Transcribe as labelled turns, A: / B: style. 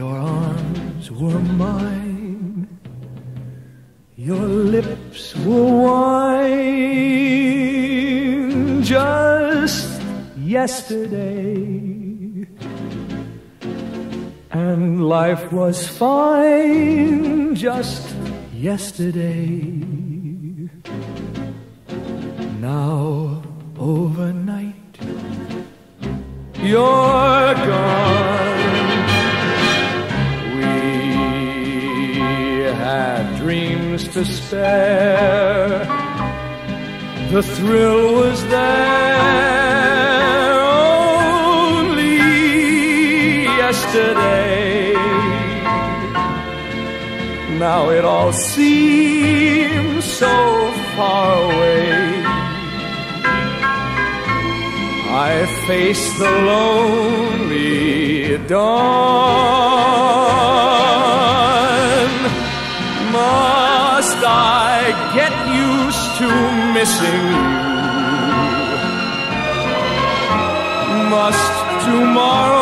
A: arms were mine. Your lips were wine just yesterday. And life was fine just yesterday. Now, overnight, you're to spare. The thrill was there only yesterday. Now it all seems so far away. I face the lonely dawn. I get used to missing you? Must tomorrow